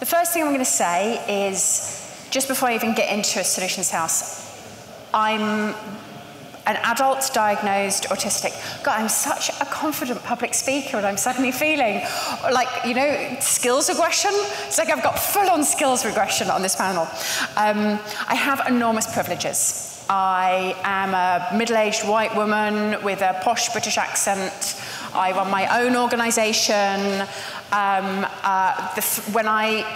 The first thing I'm going to say is just before I even get into a solutions house, I'm an adult diagnosed autistic. God, I'm such a confident public speaker, and I'm suddenly feeling like, you know, skills regression. It's like I've got full on skills regression on this panel. Um, I have enormous privileges. I am a middle aged white woman with a posh British accent. I run my own organization. Um, uh, the, when I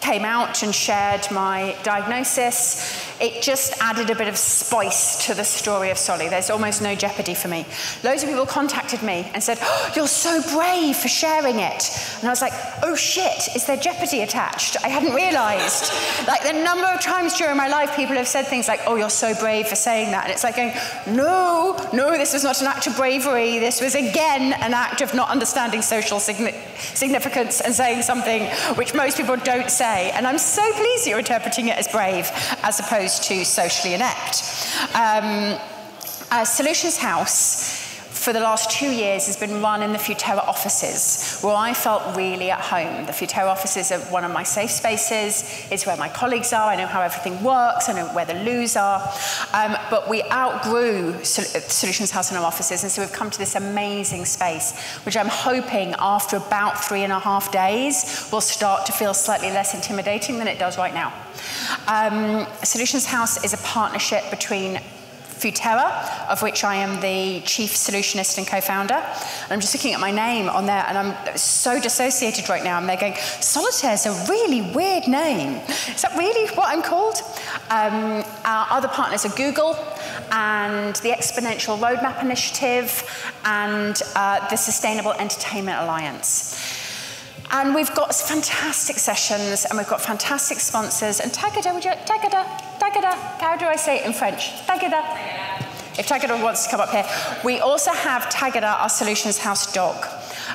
came out and shared my diagnosis, it just added a bit of spice to the story of Solly. There's almost no jeopardy for me. Loads of people contacted me and said, oh, You're so brave for sharing it. And I was like, Oh shit, is there jeopardy attached? I hadn't realized. like the number of times during my life, people have said things like, Oh, you're so brave for saying that. And it's like going, No, no, this was not an act of bravery. This was again an act of not understanding social signi significance and saying something which most people don't say. And I'm so pleased that you're interpreting it as brave as opposed to socially inept. Um, Solutions House for the last two years has been run in the Futerra offices, where I felt really at home. The Futerra offices are one of my safe spaces. It's where my colleagues are. I know how everything works. I know where the loos are. Um, but we outgrew Solutions House and our offices, and so we've come to this amazing space, which I'm hoping after about three and a half days will start to feel slightly less intimidating than it does right now. Um, Solutions House is a partnership between Futerra, of which I am the chief solutionist and co-founder. And I'm just looking at my name on there, and I'm so dissociated right now. And they're going, Solitaire's a really weird name. Is that really what I'm called? Um, our other partners are Google and the Exponential Roadmap Initiative and uh, the Sustainable Entertainment Alliance. And we've got fantastic sessions and we've got fantastic sponsors. And Tagada, would you, Tagada, Tagada, how do I say it in French? Tagada. If Tagada wants to come up here. We also have Tagada, our Solutions House dog.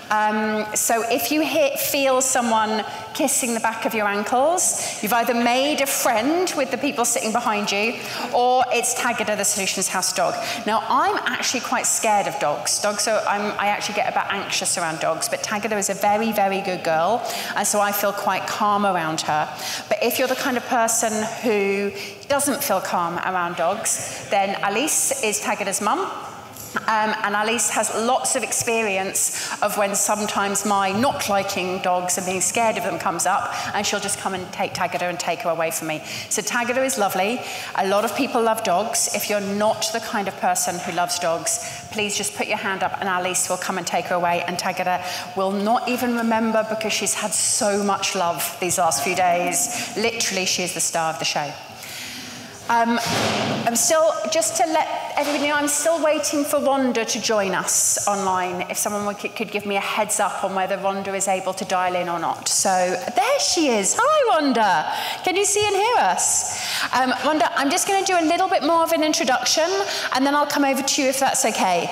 Um, so if you hit, feel someone kissing the back of your ankles, you've either made a friend with the people sitting behind you, or it's Tagada, the Solutions House dog. Now, I'm actually quite scared of dogs. Dogs are, I'm, I actually get a bit anxious around dogs, but Tagada is a very, very good girl, and so I feel quite calm around her. But if you're the kind of person who doesn't feel calm around dogs, then Alice is Tagada's mum, um, and Alice has lots of experience of when sometimes my not liking dogs and being scared of them comes up, and she'll just come and take Tagada and take her away from me. So Tagada is lovely. A lot of people love dogs. If you're not the kind of person who loves dogs, please just put your hand up and Alice will come and take her away. And Tagada will not even remember because she's had so much love these last few days. Literally, she is the star of the show. Um, I'm still, just to let everybody know, I'm still waiting for Rhonda to join us online. If someone could give me a heads up on whether Rhonda is able to dial in or not. So there she is. Hi, Rhonda. Can you see and hear us? Um, Rhonda, I'm just going to do a little bit more of an introduction, and then I'll come over to you if that's okay.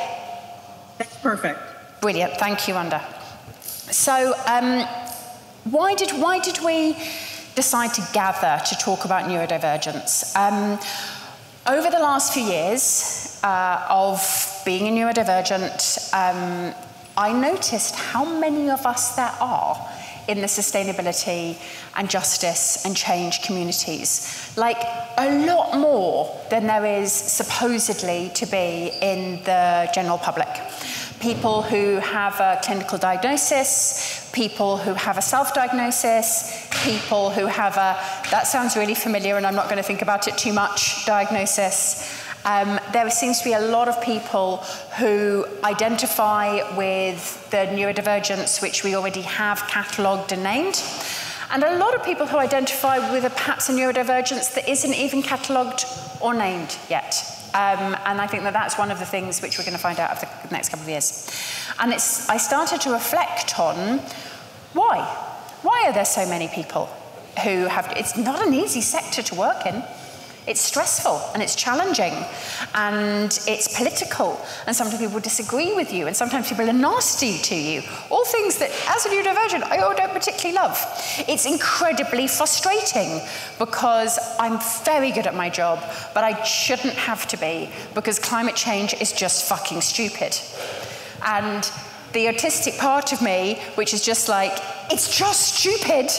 That's perfect. Brilliant. Thank you, Rhonda. So, um, why did why did we? Decide to gather to talk about neurodivergence. Um, over the last few years uh, of being a neurodivergent, um, I noticed how many of us there are in the sustainability and justice and change communities. Like a lot more than there is supposedly to be in the general public people who have a clinical diagnosis, people who have a self diagnosis, people who have a, that sounds really familiar and I'm not going to think about it too much, diagnosis. Um, there seems to be a lot of people who identify with the neurodivergence which we already have catalogued and named. And a lot of people who identify with a, perhaps a neurodivergence that isn't even catalogued or named yet. Um, and I think that that's one of the things which we're going to find out over the next couple of years. And it's, I started to reflect on why? Why are there so many people who have, it's not an easy sector to work in. It's stressful and it's challenging and it's political and sometimes people disagree with you and sometimes people are nasty to you. All things that, as a neurodivergent, I don't particularly love. It's incredibly frustrating because I'm very good at my job, but I shouldn't have to be because climate change is just fucking stupid. And the autistic part of me, which is just like, it's just stupid,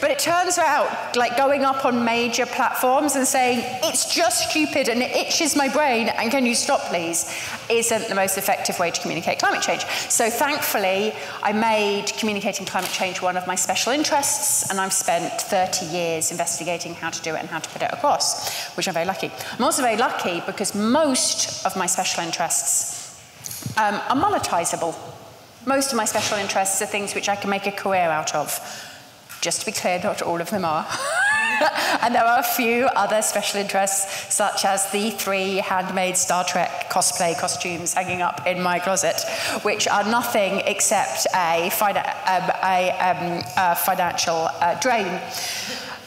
But it turns out, like going up on major platforms and saying, it's just stupid and it itches my brain and can you stop please, isn't the most effective way to communicate climate change. So thankfully, I made communicating climate change one of my special interests and I've spent 30 years investigating how to do it and how to put it across, which I'm very lucky. I'm also very lucky because most of my special interests um, are monetizable. Most of my special interests are things which I can make a career out of. Just to be clear, not all of them are. and there are a few other special interests, such as the three handmade Star Trek cosplay costumes hanging up in my closet, which are nothing except a, um, a, um, a financial uh, drain.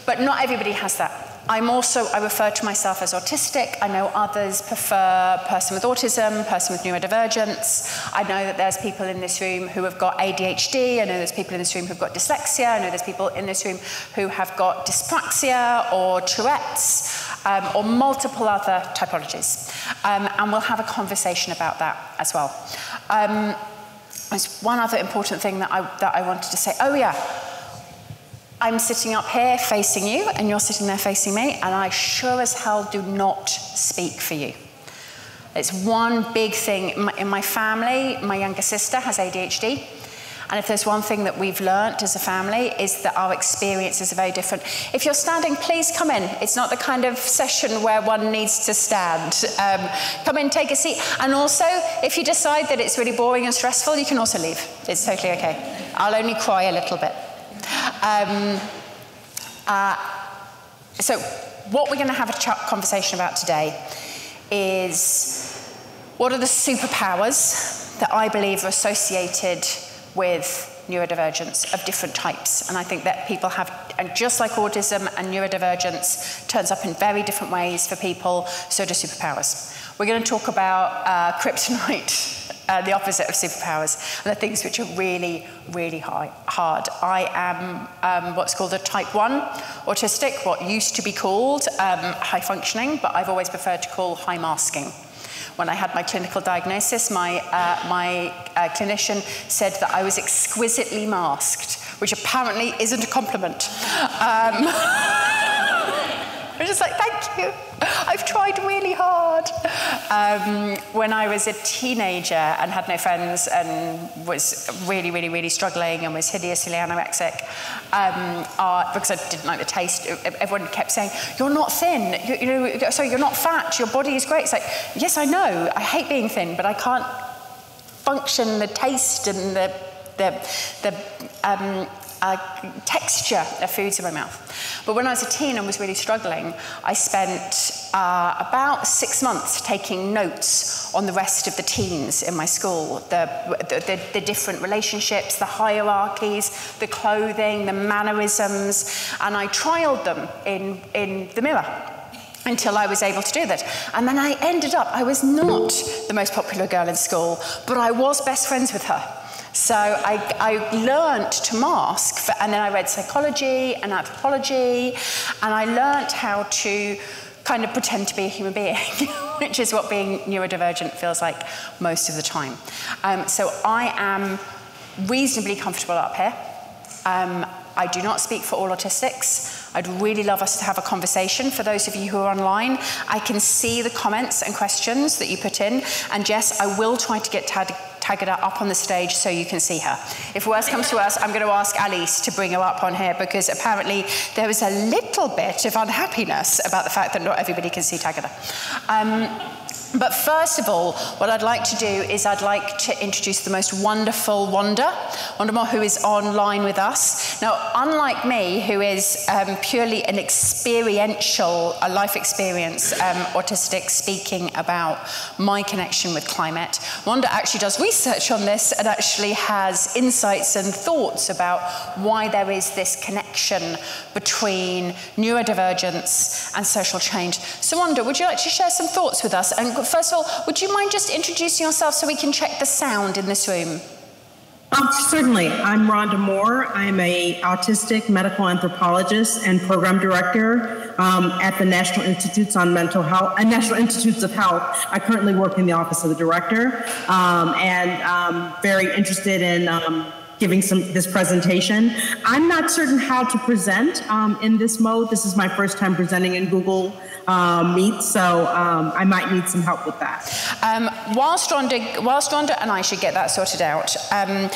But not everybody has that. I'm also, I refer to myself as autistic. I know others prefer person with autism, person with neurodivergence. I know that there's people in this room who have got ADHD. I know there's people in this room who've got dyslexia. I know there's people in this room who have got dyspraxia or Tourette's um, or multiple other typologies. Um, and we'll have a conversation about that as well. Um, there's one other important thing that I, that I wanted to say. Oh, yeah. I'm sitting up here facing you, and you're sitting there facing me, and I sure as hell do not speak for you. It's one big thing. In my family, my younger sister has ADHD. And if there's one thing that we've learnt as a family is that our experiences are very different. If you're standing, please come in. It's not the kind of session where one needs to stand. Um, come in, take a seat. And also, if you decide that it's really boring and stressful, you can also leave. It's totally okay. I'll only cry a little bit. Um, uh, so, what we're going to have a conversation about today is what are the superpowers that I believe are associated with neurodivergence of different types. And I think that people have, and just like autism and neurodivergence turns up in very different ways for people, so do superpowers. We're going to talk about uh, kryptonite uh, the opposite of superpowers, and the things which are really, really high, hard. I am um, what's called a type 1 autistic, what used to be called um, high functioning, but I've always preferred to call high masking. When I had my clinical diagnosis, my, uh, my uh, clinician said that I was exquisitely masked, which apparently isn't a compliment. Um, I'm just like, thank you. I've tried really hard. Um, when I was a teenager and had no friends and was really, really, really struggling and was hideously anorexic, um, uh, because I didn't like the taste, everyone kept saying, You're not thin. You, you know, sorry, you're not fat. Your body is great. It's like, Yes, I know. I hate being thin, but I can't function the taste and the the, the um, texture of foods in my mouth. But when I was a teen and was really struggling, I spent uh, about six months taking notes on the rest of the teens in my school the, the, the, the different relationships, the hierarchies, the clothing, the mannerisms, and I trialed them in, in the mirror until I was able to do that. And then I ended up, I was not the most popular girl in school, but I was best friends with her. So I, I learned to mask, for, and then I read psychology and anthropology, and I learned how to kind of pretend to be a human being, which is what being neurodivergent feels like most of the time. Um, so I am reasonably comfortable up here. Um, I do not speak for all autistics. I'd really love us to have a conversation. For those of you who are online, I can see the comments and questions that you put in. And Jess, I will try to get Tad Tagada up on the stage so you can see her. If worse comes to us, I'm going to ask Alice to bring her up on here because apparently there was a little bit of unhappiness about the fact that not everybody can see Tagada. Um, but first of all, what I'd like to do is I'd like to introduce the most wonderful Rhonda, Rhonda Moore, who is online with us. Now, unlike me, who is um, purely an experiential, a life experience, um, autistic, speaking about my connection with climate, Rhonda actually does research on this and actually has insights and thoughts about why there is this connection between neurodivergence and social change. So, Rhonda, would you like to share some thoughts with us? And first of all, would you mind just introducing yourself so we can check the sound in this room? Um, certainly. I'm Rhonda Moore. I'm a autistic medical anthropologist and program director um, at the National Institutes on Mental Health, uh, National Institutes of Health. I currently work in the office of the director um, and um, very interested in um, giving some this presentation. I'm not certain how to present um, in this mode. This is my first time presenting in Google um, Meet, so um, I might need some help with that. Um, whilst, Rhonda, whilst Rhonda and I should get that sorted out, um,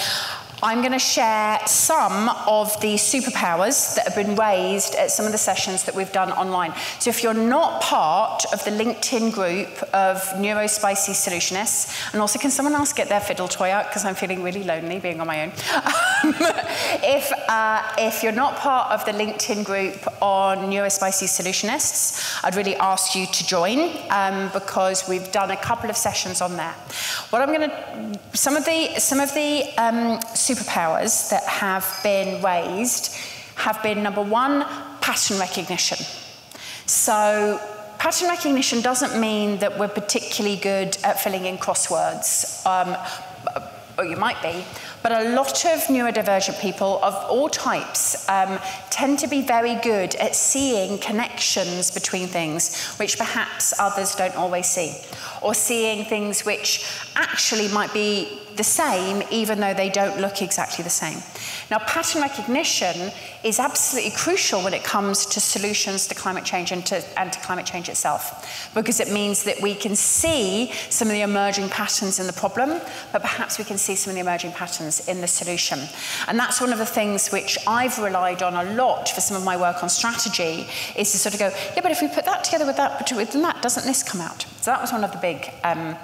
I'm going to share some of the superpowers that have been raised at some of the sessions that we've done online. So if you're not part of the LinkedIn group of Neurospicy Solutionists, and also can someone else get their fiddle toy out because I'm feeling really lonely being on my own. if, uh, if you're not part of the LinkedIn group on Neurospicy Solutionists, I'd really ask you to join um, because we've done a couple of sessions on that. What I'm going to, some of the, some of the um, superpowers that have been raised have been number one, pattern recognition. So, pattern recognition doesn't mean that we're particularly good at filling in crosswords, um, or you might be, but a lot of neurodivergent people of all types um, tend to be very good at seeing connections between things which perhaps others don't always see, or seeing things which actually might be the same even though they don't look exactly the same. Now, pattern recognition is absolutely crucial when it comes to solutions to climate change and to, and to climate change itself, because it means that we can see some of the emerging patterns in the problem, but perhaps we can see some of the emerging patterns in the solution. And that's one of the things which I've relied on a lot for some of my work on strategy, is to sort of go, yeah, but if we put that together with that, with that, doesn't this come out? So that was one of the big um,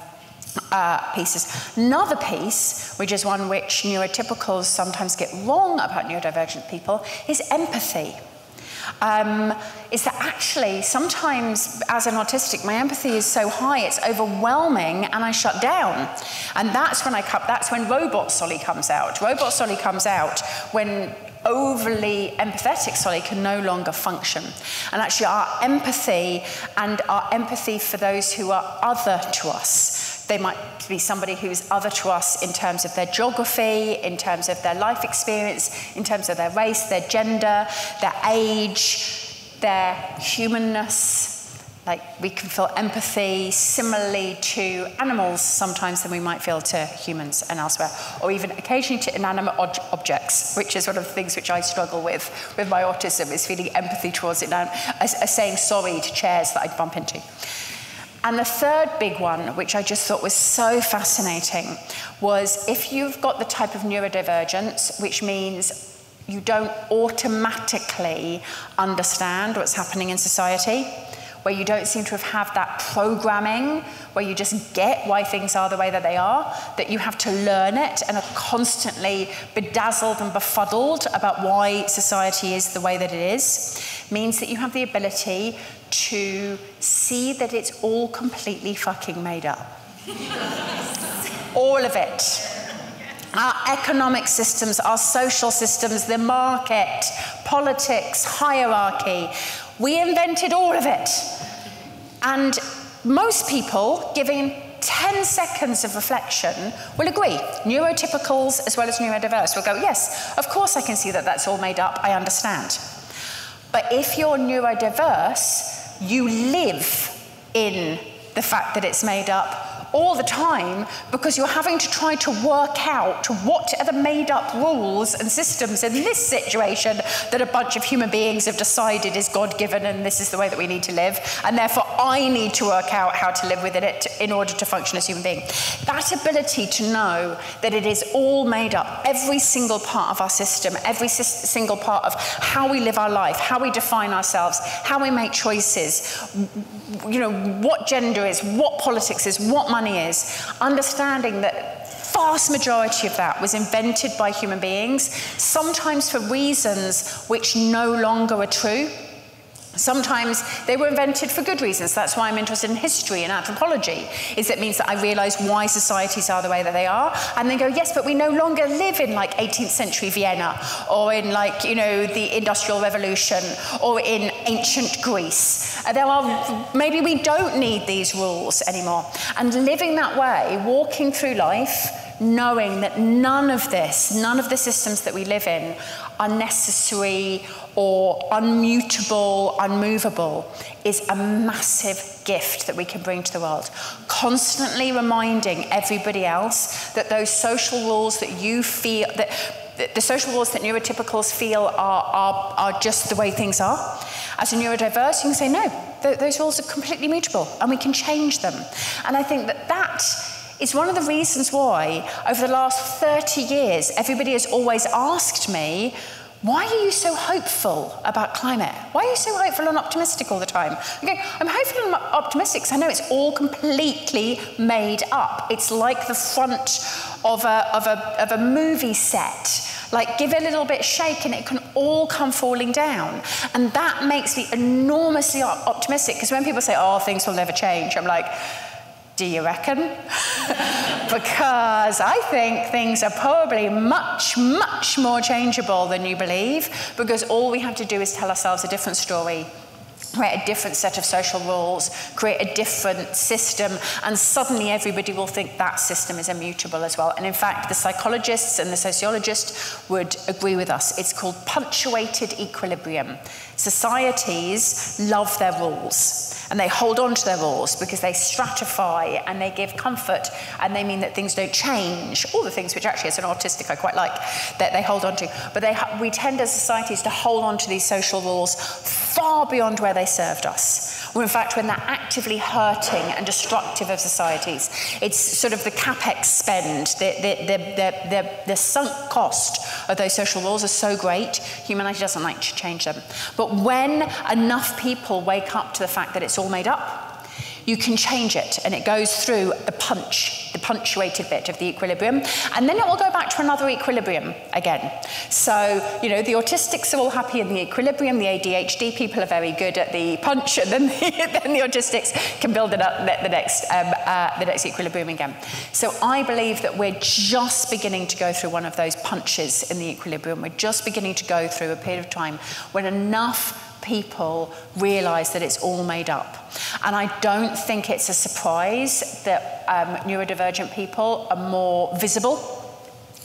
uh, pieces. Another piece, which is one which neurotypicals sometimes get wrong about neurodivergent people, is empathy. Um, is that actually sometimes as an autistic my empathy is so high it's overwhelming and I shut down and that's when I come, that's when robot Solly comes out robot Solly comes out when overly empathetic Solly can no longer function and actually our empathy and our empathy for those who are other to us they might be somebody who's other to us in terms of their geography, in terms of their life experience, in terms of their race, their gender, their age, their humanness. Like we can feel empathy similarly to animals sometimes than we might feel to humans and elsewhere, or even occasionally to inanimate ob objects, which is one of the things which I struggle with with my autism, is feeling empathy towards it, and saying sorry to chairs that I'd bump into. And the third big one, which I just thought was so fascinating, was if you've got the type of neurodivergence, which means you don't automatically understand what's happening in society, where you don't seem to have, that programming, where you just get why things are the way that they are, that you have to learn it and are constantly bedazzled and befuddled about why society is the way that it is, means that you have the ability to see that it's all completely fucking made up. all of it. Our economic systems, our social systems, the market, politics, hierarchy. We invented all of it. And most people, giving 10 seconds of reflection, will agree. Neurotypicals as well as neurodiverse will go, yes, of course I can see that that's all made up, I understand. But if you're neurodiverse, you live in the fact that it's made up all the time because you're having to try to work out what are the made up rules and systems in this situation that a bunch of human beings have decided is God given and this is the way that we need to live. And therefore, I need to work out how to live within it in order to function as a human being. That ability to know that it is all made up, every single part of our system, every single part of how we live our life, how we define ourselves, how we make choices, you know, what gender is, what politics is, what money is, understanding that vast majority of that was invented by human beings, sometimes for reasons which no longer are true. Sometimes they were invented for good reasons. That's why I'm interested in history and anthropology, is it means that I realize why societies are the way that they are. And they go, yes, but we no longer live in like 18th century Vienna or in like, you know, the Industrial Revolution or in ancient Greece. There are, maybe we don't need these rules anymore. And living that way, walking through life, knowing that none of this, none of the systems that we live in are necessary or unmutable, unmovable, is a massive gift that we can bring to the world. Constantly reminding everybody else that those social rules that you feel that the, the social rules that neurotypicals feel are, are, are just the way things are. As a neurodiverse, you can say, no, th- those rules are completely mutable and we can change them. And I think that that is one of the reasons why, over the last 30 years, everybody has always asked me, why are you so hopeful about climate? Why are you so hopeful and optimistic all the time? Okay, I'm hopeful and optimistic because I know it's all completely made up. It's like the front of a, of a, of a movie set. Like, give it a little bit shake and it can all come falling down. And that makes me enormously optimistic because when people say, oh, things will never change, I'm like, do you reckon? because I think things are probably much, much more changeable than you believe, because all we have to do is tell ourselves a different story create a different set of social rules, create a different system, and suddenly everybody will think that system is immutable as well. And in fact, the psychologists and the sociologists would agree with us. It's called punctuated equilibrium. Societies love their rules and they hold on to their rules because they stratify and they give comfort and they mean that things don't change. All the things which actually, as an autistic, I quite like that they hold on to. But they, we tend as societies to hold on to these social rules far beyond where they served us. Or in fact, when they're actively hurting and destructive of societies, it's sort of the capex spend, the, the, the, the, the, the sunk cost of those social rules are so great, humanity doesn't like to change them. But when enough people wake up to the fact that it's all made up, you can change it and it goes through the punch, the punctuated bit of the equilibrium, and then it will go back to another equilibrium again. So, you know, the autistics are all happy in the equilibrium, the ADHD people are very good at the punch, and then the, then the autistics can build it up the, the next, um, uh, the next equilibrium again. So I believe that we're just beginning to go through one of those punches in the equilibrium. We're just beginning to go through a period of time when enough people realize that it's all made up. And I don't think it's a surprise that um, neurodivergent people are more visible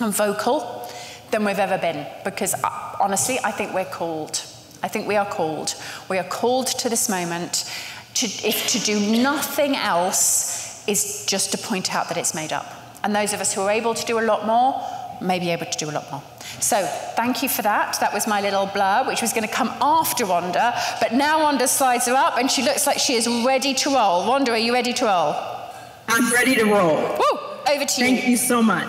and vocal than we've ever been, because uh, honestly, I think we're called. I think we are called. We are called to this moment to, if to do nothing else is just to point out that it's made up. And those of us who are able to do a lot more may be able to do a lot more. So thank you for that. That was my little blur, which was going to come after Rhonda. But now Rhonda's slides are up and she looks like she is ready to roll. Rhonda, are you ready to roll? I'm ready to roll. Woo! Over to you. Thank you so much.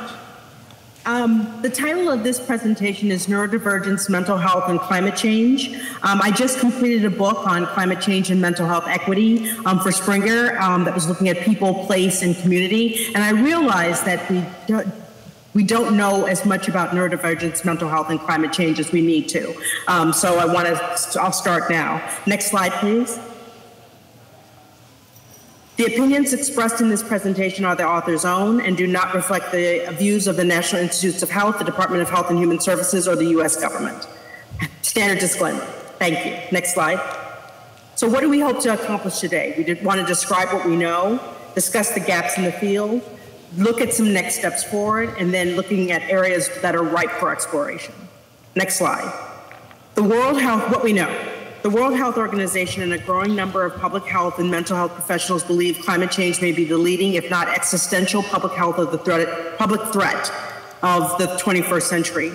Um, the title of this presentation is Neurodivergence, Mental Health, and Climate Change. Um, I just completed a book on climate change and mental health equity um, for Springer um, that was looking at people, place, and community. And I realized that we we don't know as much about neurodivergence, mental health, and climate change as we need to. Um, so I want to, I'll start now. Next slide, please. The opinions expressed in this presentation are the author's own and do not reflect the views of the National Institutes of Health, the Department of Health and Human Services, or the U.S. government. Standard disclaimer. Thank you. Next slide. So what do we hope to accomplish today? We want to describe what we know, discuss the gaps in the field, look at some next steps forward, and then looking at areas that are ripe for exploration. Next slide. The World Health, what we know. The World Health Organization and a growing number of public health and mental health professionals believe climate change may be the leading, if not existential, public health of the threat, public threat of the 21st century.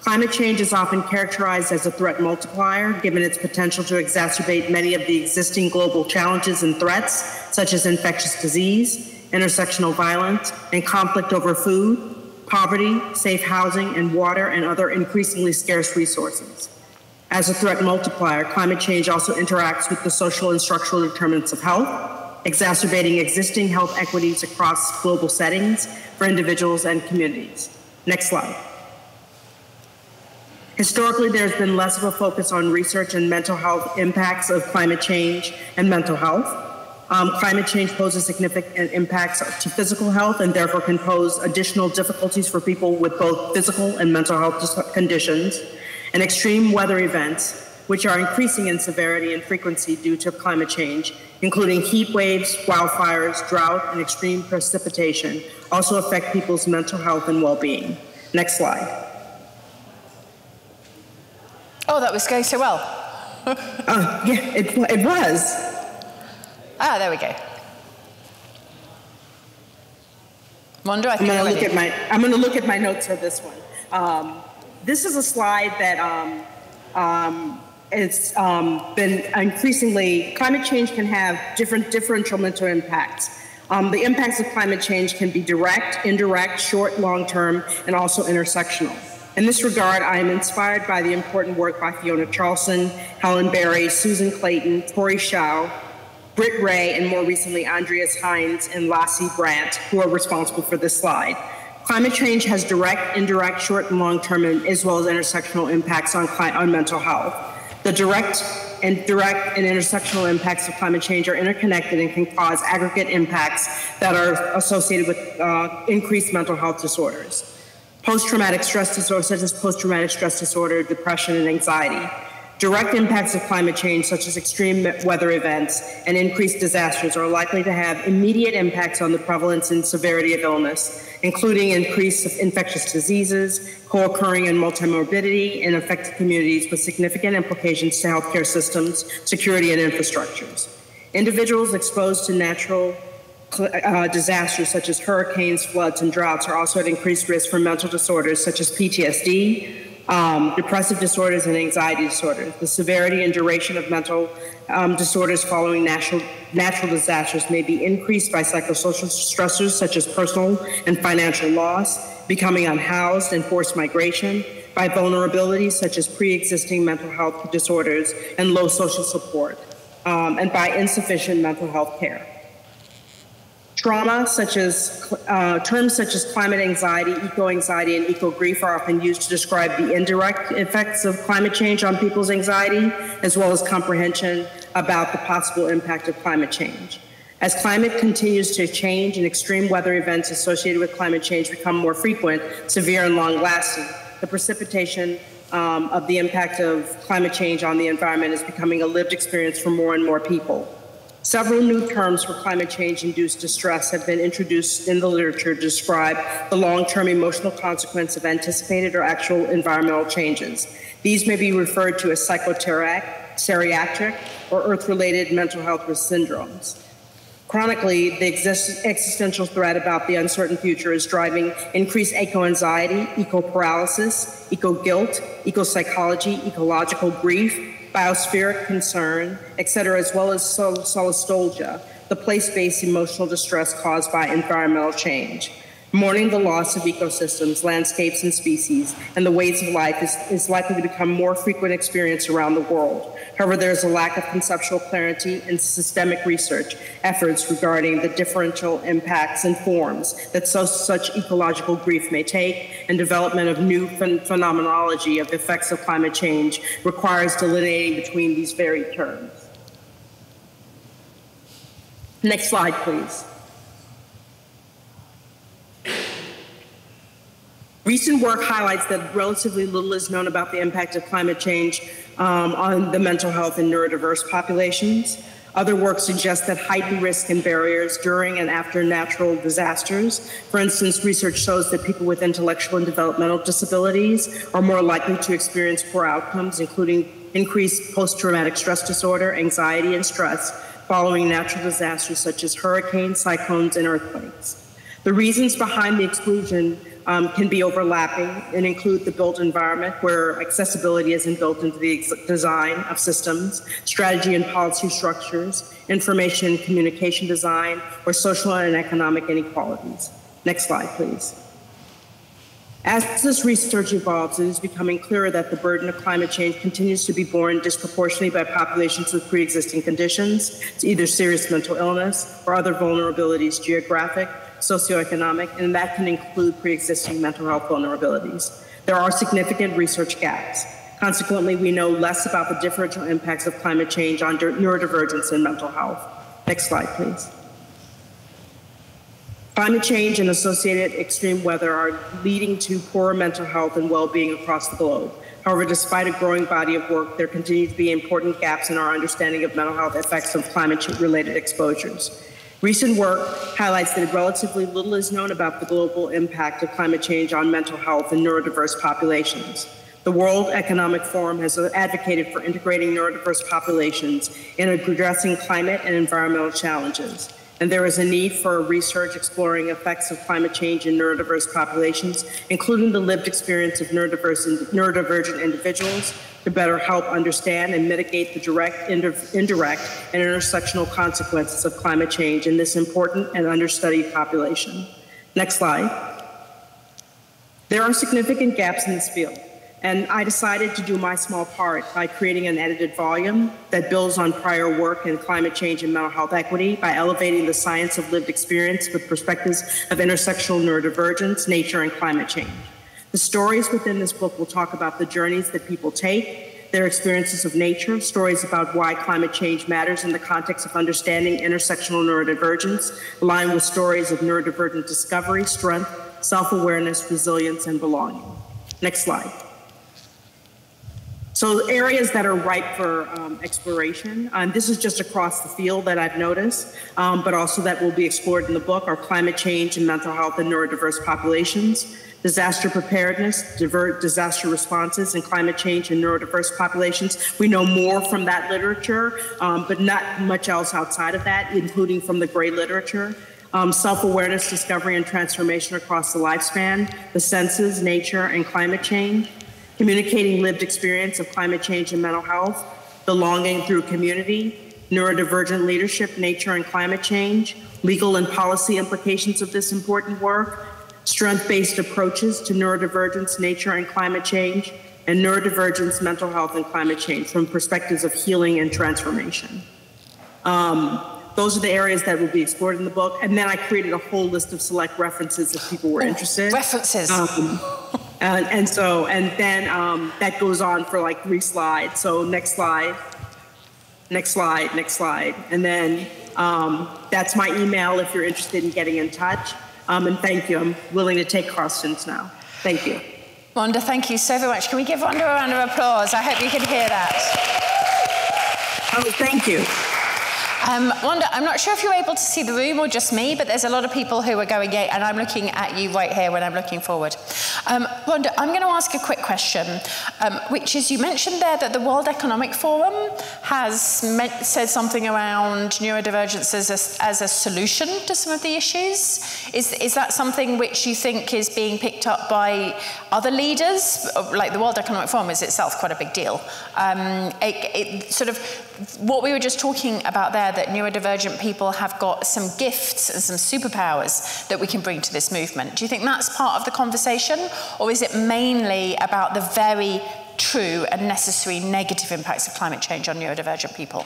Climate change is often characterized as a threat multiplier, given its potential to exacerbate many of the existing global challenges and threats, such as infectious disease, intersectional violence, and conflict over food, poverty, safe housing, and water, and other increasingly scarce resources. As a threat multiplier, climate change also interacts with the social and structural determinants of health, exacerbating existing health equities across global settings for individuals and communities. Next slide. Historically, there's been less of a focus on research and mental health impacts of climate change and mental health. Um, climate change poses significant impacts to physical health and therefore can pose additional difficulties for people with both physical and mental health conditions. And extreme weather events, which are increasing in severity and frequency due to climate change, including heat waves, wildfires, drought, and extreme precipitation, also affect people's mental health and well being. Next slide. Oh, that was going so well. uh, yeah, it, it was. Ah, there we go. Wonder, I think I'm going to look at my. I'm going to look at my notes for this one. Um, this is a slide that um, um, it's um, been increasingly, climate change can have different differential mental impacts. Um, the impacts of climate change can be direct, indirect, short, long term, and also intersectional. In this regard, I am inspired by the important work by Fiona Charlson, Helen Berry, Susan Clayton, Tori Shao, Britt Wray, and more recently Andreas Heinz and Lasse Brandt, who are responsible for this slide. Climate change has direct, indirect, short, and long term, as well as intersectional impacts on, on mental health. The direct and direct and intersectional impacts of climate change are interconnected and can cause aggregate impacts that are associated with uh, increased mental health disorders. Post traumatic stress disorders, such as post traumatic stress disorder, depression, and anxiety. Direct impacts of climate change, such as extreme weather events and increased disasters, are likely to have immediate impacts on the prevalence and severity of illness, including increased infectious diseases, co occurring and multimorbidity in affected communities with significant implications to healthcare systems, security, and infrastructures. Individuals exposed to natural uh, disasters such as hurricanes, floods, and droughts are also at increased risk for mental disorders such as PTSD, um, depressive disorders and anxiety disorders. The severity and duration of mental um, disorders following natural, natural disasters may be increased by psychosocial stressors such as personal and financial loss, becoming unhoused and forced migration, by vulnerabilities such as pre existing mental health disorders and low social support, um, and by insufficient mental health care. Trauma, such as uh, terms such as climate anxiety, eco anxiety, and eco grief, are often used to describe the indirect effects of climate change on people's anxiety, as well as comprehension about the possible impact of climate change. As climate continues to change and extreme weather events associated with climate change become more frequent, severe, and long lasting, the precipitation um, of the impact of climate change on the environment is becoming a lived experience for more and more people. Several new terms for climate change induced distress have been introduced in the literature to describe the long term emotional consequence of anticipated or actual environmental changes. These may be referred to as psychoterratic or earth related mental health risk syndromes. Chronically, the exist- existential threat about the uncertain future is driving increased eco anxiety, eco paralysis, eco guilt, eco psychology, ecological grief, biospheric concern, et cetera, as well as solastalgia, the place-based emotional distress caused by environmental change. Mourning the loss of ecosystems, landscapes, and species, and the ways of life is, is likely to become more frequent experience around the world. However, there is a lack of conceptual clarity and systemic research efforts regarding the differential impacts and forms that so, such ecological grief may take, and development of new ph phenomenology of the effects of climate change requires delineating between these very terms. Next slide, please. Recent work highlights that relatively little is known about the impact of climate change um, on the mental health in neurodiverse populations. Other work suggests that heightened risk and barriers during and after natural disasters. For instance, research shows that people with intellectual and developmental disabilities are more likely to experience poor outcomes, including increased post traumatic stress disorder, anxiety, and stress following natural disasters such as hurricanes, cyclones, and earthquakes. The reasons behind the exclusion um, can be overlapping and include the built environment where accessibility isn't built into the design of systems, strategy and policy structures, information and communication design, or social and economic inequalities. Next slide, please. As this research evolves, it is becoming clearer that the burden of climate change continues to be borne disproportionately by populations with pre existing conditions, to either serious mental illness or other vulnerabilities, geographic, socioeconomic, and that can include pre-existing mental health vulnerabilities. There are significant research gaps. Consequently, we know less about the differential impacts of climate change on neurodivergence and mental health. Next slide, please. Climate change and associated extreme weather are leading to poorer mental health and well-being across the globe. However, despite a growing body of work, there continue to be important gaps in our understanding of mental health effects of climate-related exposures. Recent work highlights that relatively little is known about the global impact of climate change on mental health in neurodiverse populations. The World Economic Forum has advocated for integrating neurodiverse populations in addressing climate and environmental challenges. And there is a need for research exploring effects of climate change in neurodiverse populations, including the lived experience of neurodiverse neurodivergent individuals, to better help understand and mitigate the direct, indirect, and intersectional consequences of climate change in this important and understudied population. Next slide. There are significant gaps in this field, and I decided to do my small part by creating an edited volume that builds on prior work in climate change and mental health equity by elevating the science of lived experience with perspectives of intersectional neurodivergence, nature, and climate change. The stories within this book will talk about the journeys that people take, their experiences of nature, stories about why climate change matters in the context of understanding intersectional neurodivergence, aligned with stories of neurodivergent discovery, strength, self awareness, resilience, and belonging. Next slide. So, areas that are ripe for um, exploration, and this is just across the field that I've noticed, um, but also that will be explored in the book are climate change and mental health in neurodiverse populations, disaster preparedness, divert disaster responses, and climate change in neurodiverse populations. We know more from that literature, um, but not much else outside of that, including from the gray literature um, self-awareness, discovery, and transformation across the lifespan, the senses, nature, and climate change, communicating lived experience of climate change and mental health, belonging through community, neurodivergent leadership, nature, and climate change, legal and policy implications of this important work, strength-based approaches to neurodivergence, nature, and climate change, and neurodivergence, mental health, and climate change from perspectives of healing and transformation. Um, those are the areas that will be explored in the book. And then I created a whole list of select references if people were interested. References. Um, and, and, so, and then um, that goes on for like three slides. So next slide, next slide, next slide. And then um, that's my email if you're interested in getting in touch. Um, and thank you. I'm willing to take questions now. Thank you. Rhonda, thank you so very much. Can we give Rhonda a round of applause? I hope you can hear that. Oh, thank you. Um, Rhonda, I'm not sure if you're able to see the room or just me, but there's a lot of people who are going, yeah, and I'm looking at you right here when I'm looking forward. Um, Rhonda, I'm going to ask a quick question, um, which is you mentioned there that the World Economic Forum has said something around neurodivergence as a, as a solution to some of the issues. Is, is that something which you think is being picked up by other leaders? Like the World Economic Forum is itself quite a big deal. Um, it, it sort of what we were just talking about there, that neurodivergent people have got some gifts and some superpowers that we can bring to this movement. Do you think that's part of the conversation? Or is it mainly about the very true and necessary negative impacts of climate change on neurodivergent people?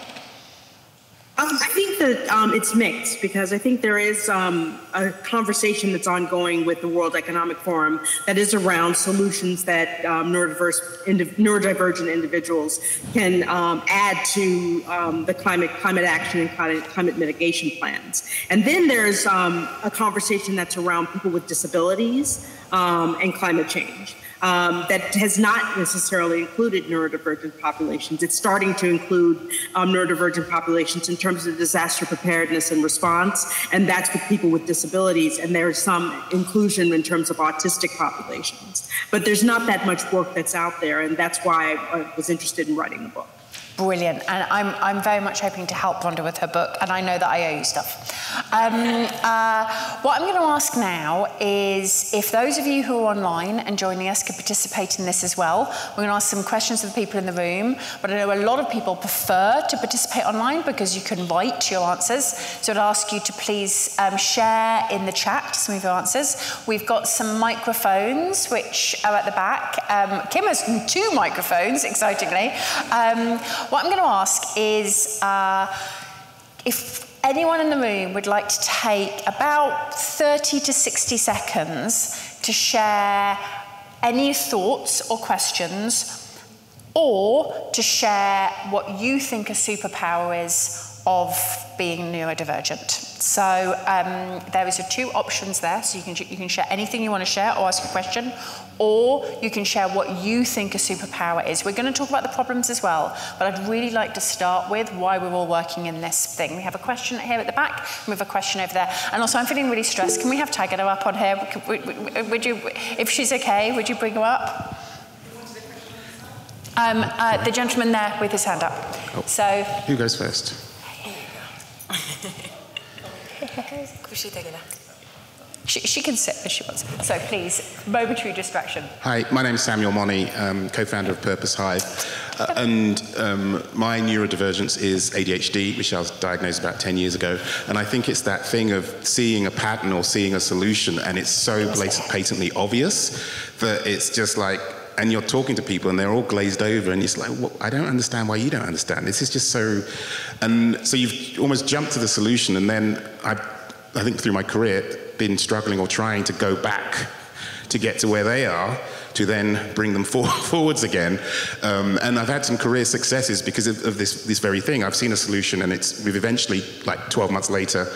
Um, I think that um, it's mixed because I think there is um, a conversation that's ongoing with the World Economic Forum that is around solutions that um, neurodiverse, indi neurodivergent individuals can um, add to um, the climate climate action and climate, climate mitigation plans. And then there's a conversation that's around people with disabilities and climate change um, that has not necessarily included neurodivergent populations. It's starting to include um, neurodivergent populations in terms of disaster preparedness and response, and that's with people with disabilities, and there's some inclusion in terms of autistic populations. But there's not that much work that's out there, and that's why I was interested in writing the book. Brilliant. And I'm, I'm very much hoping to help Rhonda with her book, and I know that I owe you stuff. Um, uh, what I'm going to ask now is if those of you who are online and joining us could participate in this as well. We're going to ask some questions of the people in the room, but I know a lot of people prefer to participate online because you can write your answers. So I'd ask you to please um, share in the chat some of your answers. We've got some microphones which are at the back. Um, Kim has two microphones, excitingly. What I'm going to ask is uh, if anyone in the room would like to take about 30 to 60 seconds to share any thoughts or questions or to share what you think a superpower is of being neurodivergent. So um, there is two options there. So you can, you can share anything you want to share or ask a question, or you can share what you think a superpower is. We're going to talk about the problems as well, but I'd really like to start with why we're all working in this thing. We have a question here at the back, we have a question over there. And also, I'm feeling really stressed. Can we have Tagada up on here? Would, would you, if she's okay, would you bring her up? Um, uh, the gentleman there with his hand up. Oh. So, who goes first? She, she can sit if she wants. So please, momentary distraction. Hi, my name is Samuel Money, um, co-founder of Purpose Hive, uh, and um, my neurodivergence is ADHD, which I was diagnosed about 10 years ago. And I think it's that thing of seeing a pattern or seeing a solution, and it's so patently obvious that it's just like and you're talking to people and they're all glazed over and it's like well, i don't understand why you don't understand this is just so and so you've almost jumped to the solution and then i i think through my career been struggling or trying to go back to get to where they are to then bring them for, forwards again. Um, and I've had some career successes because of, of, this, this very thing. I've seen a solution and it's, we've eventually, like 12 months later,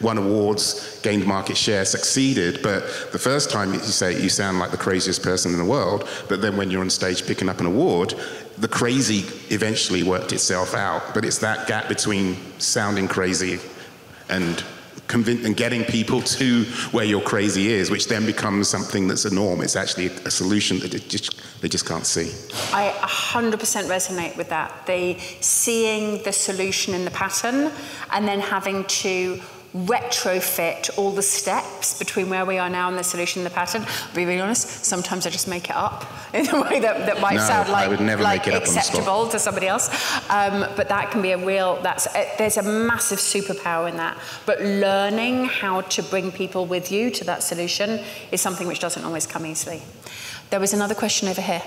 won awards, gained market share, succeeded. But the first time you say you sound like the craziest person in the world, but then when you're on stage picking up an award, the crazy eventually worked itself out. But it's that gap between sounding crazy and and getting people to where your crazy is, which then becomes something that's a norm. It's actually a solution that just, they just can't see. I 100% resonate with that. The seeing the solution in the pattern and then having to retrofit all the steps between where we are now and the solution and the pattern. I'll be really honest, sometimes I just make it up in a way that, that might no, sound like, like acceptable to somebody else. Um, but that can be a real, that's, uh, there's a massive superpower in that. But learning how to bring people with you to that solution is something which doesn't always come easily. There was another question over here.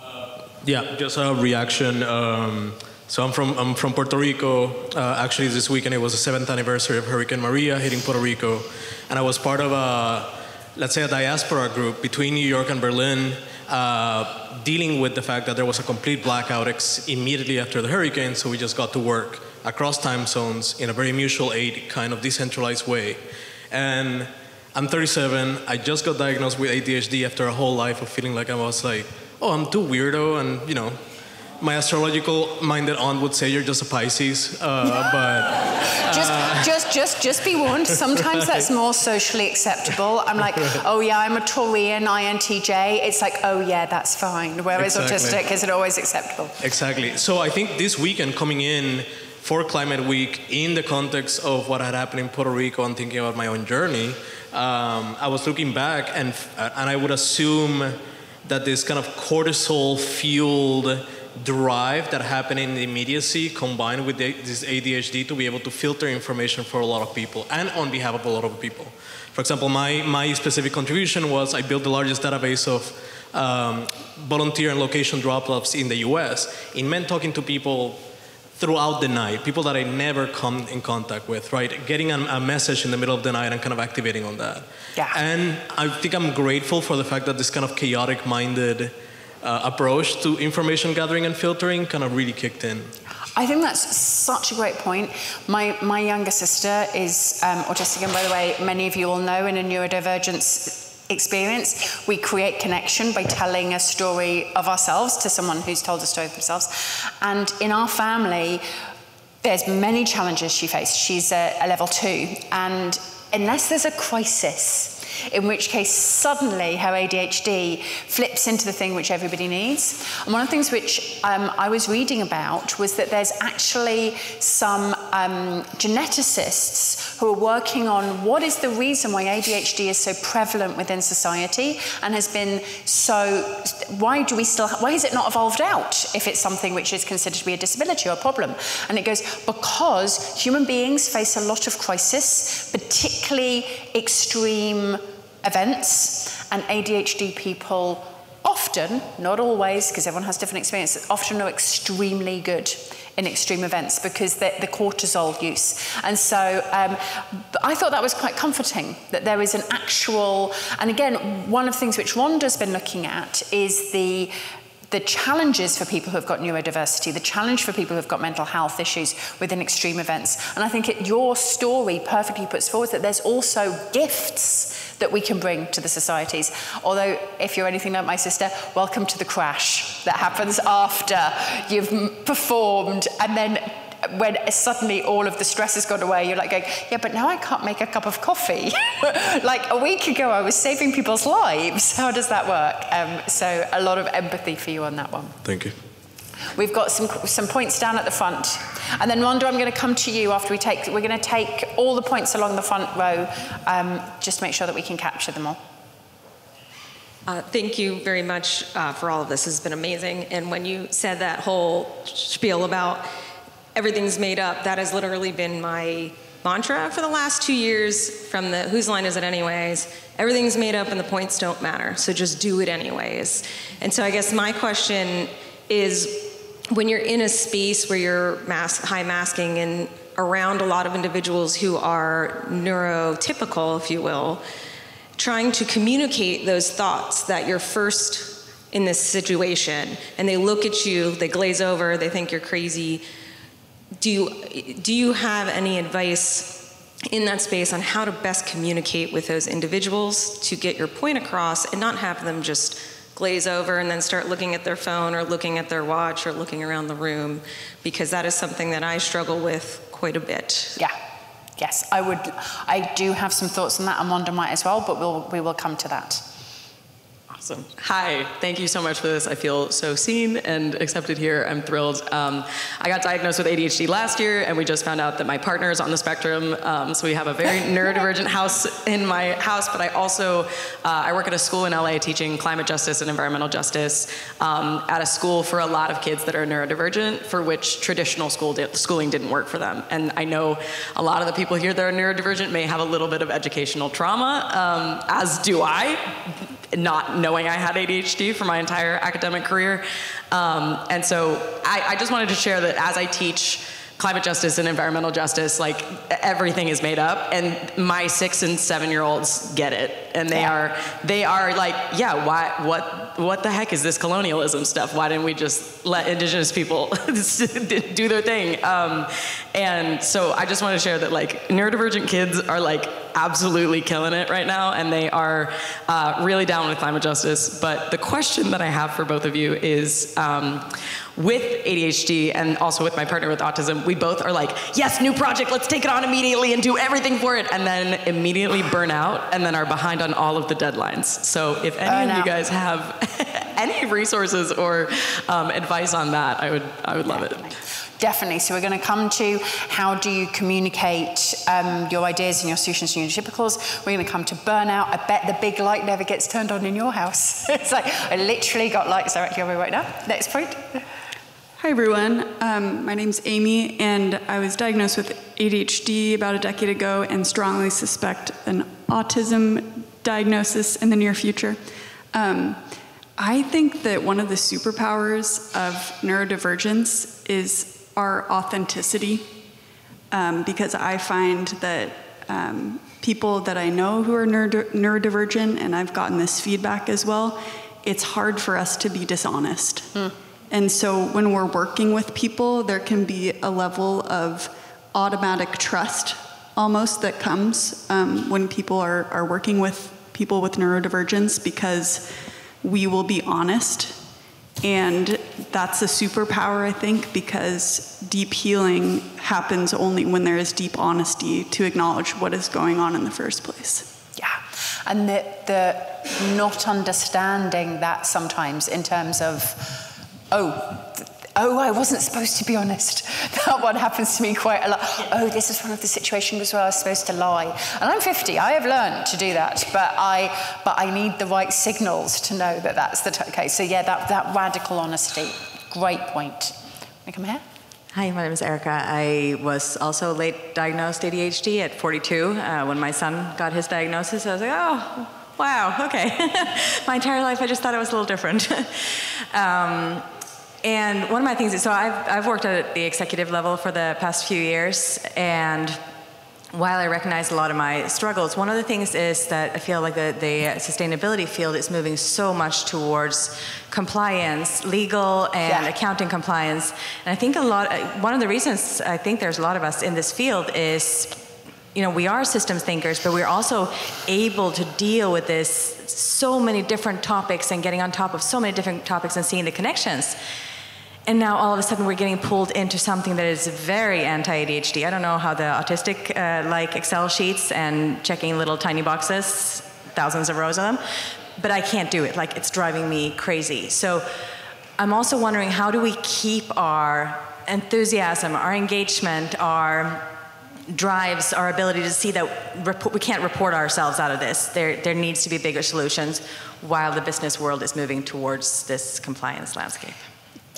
Uh, yeah, just a reaction. Um, so I'm from, I'm from Puerto Rico. Uh, actually, this weekend it was the seventh anniversary of Hurricane Maria hitting Puerto Rico. And I was part of a, let's say, a diaspora group between New York and Berlin, uh, dealing with the fact that there was a complete blackout immediately after the hurricane. So we just got to work across time zones in a very mutual aid, kind of decentralized way. And I'm 37. I just got diagnosed with ADHD after a whole life of feeling like I was like, oh, I'm too weirdo, and you know, my astrological minded aunt would say you're just a Pisces, uh, but uh, just just just just be warned. Sometimes that's more socially acceptable. I'm like, oh yeah, I'm a Taurian INTJ. It's like, oh yeah, that's fine. Whereas exactly. autistic isn't always acceptable. Exactly. So I think this weekend coming in for Climate Week, in the context of what had happened in Puerto Rico and thinking about my own journey, um, I was looking back and and I would assume that this kind of cortisol fueled drive that happened in the immediacy combined with the, this ADHD to be able to filter information for a lot of people and on behalf of a lot of people. For example, my, my specific contribution was I built the largest database of um, volunteer and location drop-offs in the US. It meant talking to people throughout the night, people that I never come in contact with, right? Getting a, a, message in the middle of the night and kind of activating on that. Yeah. And I think I'm grateful for the fact that this kind of chaotic minded uh, approach to information gathering and filtering kind of really kicked in. I think that's such a great point. My, my younger sister is um, autistic, and by the way, many of you will know in a neurodivergence experience, we create connection by telling a story of ourselves to someone who's told a story of themselves. And in our family, there's many challenges she faced. She's a, a level two, and unless there's a crisis, in which case suddenly her ADHD flips into the thing which everybody needs. And one of the things which um, I was reading about was that there's actually some um, geneticists who are working on what is the reason why ADHD is so prevalent within society and has been so, why do we still, why is it not evolved out if it's something which is considered to be a disability or a problem? And it goes, because human beings face a lot of crisis, particularly extreme events, and ADHD people often, not always, because everyone has different experiences, often are extremely good in extreme events because the, the cortisol use. And so um, I thought that was quite comforting that there is an actual, and again, one of the things which Rhonda's been looking at is the the challenges for people who have got neurodiversity, the challenge for people who have got mental health issues within extreme events. And I think it, your story perfectly puts forward that there's also gifts that we can bring to the societies. Although, if you're anything like my sister, welcome to the crash that happens after you've performed and then when suddenly all of the stress has gone away, you're like going, yeah, but now I can't make a cup of coffee. like a week ago, I was saving people's lives. How does that work? Um, so a lot of empathy for you on that one. Thank you. We've got some, some points down at the front. And then Rhonda, I'm going to come to you after we take, we're going to take all the points along the front row, um, just to make sure that we can capture them all. Uh, thank you very much uh, for all of this. Has been amazing. And when you said that whole spiel about everything's made up, that has literally been my mantra for the last two years from the whose line is it anyways everything's made up and the points don't matter so just do it anyways and so i guess my question is when you're in a space where you're mask, high masking and around a lot of individuals who are neurotypical if you will trying to communicate those thoughts that you're first in this situation and they look at you, they glaze over, they think you're crazy. Do you, do you have any advice in that space on how to best communicate with those individuals to get your point across and not have them just glaze over and then start looking at their phone or looking at their watch or looking around the room? Because that is something that I struggle with quite a bit. Yeah. Yes, I would. I do have some thoughts on that, and might as well, but we'll, we will come to that. Awesome. Hi, thank you so much for this. I feel so seen and accepted here. I'm thrilled. Um, I got diagnosed with ADHD last year, and we just found out that my partner is on the spectrum. Um, so we have a very neurodivergent house in my house, but I also, uh, I work at a school in LA teaching climate justice and environmental justice um, at a school for a lot of kids that are neurodivergent, for which traditional school di schooling didn't work for them. And I know a lot of the people here that are neurodivergent may have a little bit of educational trauma, um, as do I not knowing I had ADHD for my entire academic career. Um, and so I, I, just wanted to share that as I teach climate justice and environmental justice, like everything is made up, and my six and seven year olds get it, and they yeah. are they are like, yeah, why what what the heck is this colonialism stuff? Why didn't we just let indigenous people do their thing? Um, and so I just want to share that like neurodivergent kids are like absolutely killing it right now, and they are uh, really down with climate justice. But the question that I have for both of you is um, with ADHD and also with my partner with autism, we both are like, yes, new project, let's take it on immediately and do everything for it, and then immediately burn out and then are behind on all of the deadlines. So if any of you guys have any resources or um, advice on that, I would, I would love it. Definitely. So we're going to come to how do you communicate um, your ideas and your solutions and your typicals. We're going to come to burnout. I bet the big light never gets turned on in your house. it's like I literally got lights directly on me right now. Next point. Hi everyone. Um, my name's Amy, and I was diagnosed with ADHD about a decade ago, and strongly suspect an autism diagnosis in the near future. Um, I think that one of the superpowers of neurodivergence is our authenticity um, because I find that um, people that I know who are neurodivergent, and I've gotten this feedback as well, it's hard for us to be dishonest. Hmm. And so when we're working with people, there can be a level of automatic trust almost that comes um, when people are, are working with people with neurodivergence because we will be honest and that's a superpower, I think, because deep healing happens only when there is deep honesty to acknowledge what is going on in the first place. Yeah, and the, the not understanding that sometimes in terms of, oh, oh, I wasn't supposed to be honest. That one happens to me quite a lot. Oh, this is one of the situations where I was supposed to lie. And I'm 50. I have learned to do that, but I, but I need the right signals to know that that's the okay. So yeah, that, that radical honesty. Great point. Come here? Hi, my name is Erica. I was also late diagnosed ADHD at 42 uh, when my son got his diagnosis. I was like, oh, wow, okay. my entire life, I just thought it was a little different. um, and one of my things is, so I've, I've worked at the executive level for the past few years, and while I recognize a lot of my struggles, one of the things is that I feel like the, the sustainability field is moving so much towards compliance, legal and yeah. accounting compliance. And I think a lot, one of the reasons I think there's a lot of us in this field is you know, we are systems thinkers, but we're also able to deal with this so many different topics and getting on top of so many different topics and seeing the connections. And now all of a sudden we're getting pulled into something that is very anti-ADHD. I don't know how the autistic uh, like Excel sheets and checking little tiny boxes, thousands of rows of them, but I can't do it. Like it's driving me crazy. So I'm also wondering how do we keep our enthusiasm, our engagement, our drives our ability to see that we can't report ourselves out of this. There, there needs to be bigger solutions while the business world is moving towards this compliance landscape.